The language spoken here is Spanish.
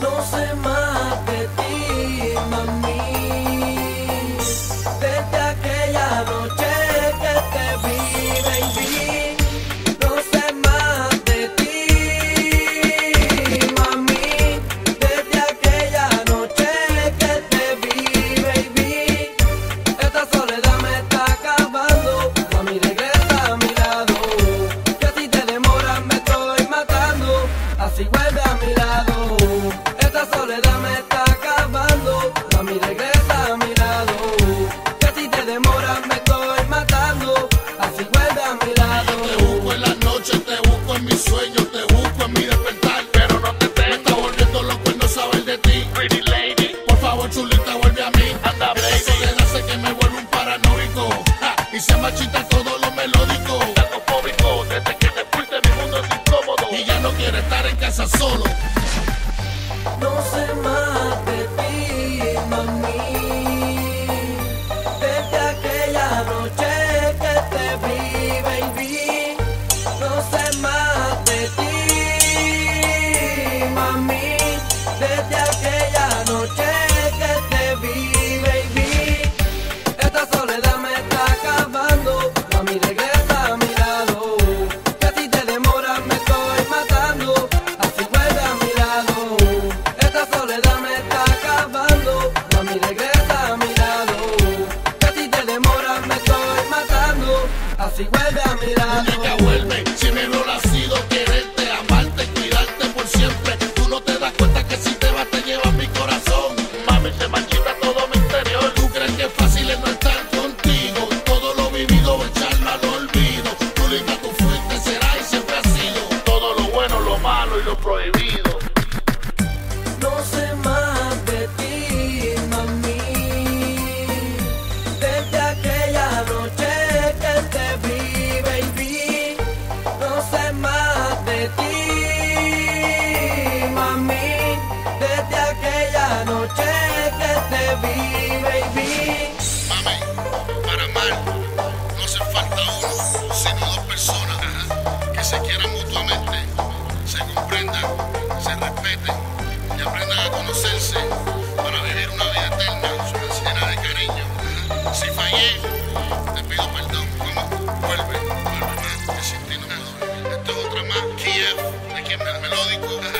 No sé más de ti, mami. Desde aquella noche que te vi, baby. No sé más de ti, mami. Desde aquella noche que te vi, baby. Esta soledad me está acabando. Mami, regresa a mi lado. Que si te demoras me estoy matando. Así vuelve a mi lado. Chulita, vuelve a mí. Anda, baby. Esa soledad hace que me vuelva un paranoico. Y se machita todo lo melódico. Fóbico, desde que te fuiste mi mundo es incómodo. Y ya no quiere estar en casa solo. No sé más de ti, mami. Desde aquella noche que te vi, baby. No sé más Así vuelve Más de ti, mami. Desde aquella noche que te vi, baby. Mami, para amar no hace falta uno, sino dos personas que se quieran mutuamente, se comprendan, se respeten y aprendan a conocerse Esto es otra más, Kiev, de quien me melódico,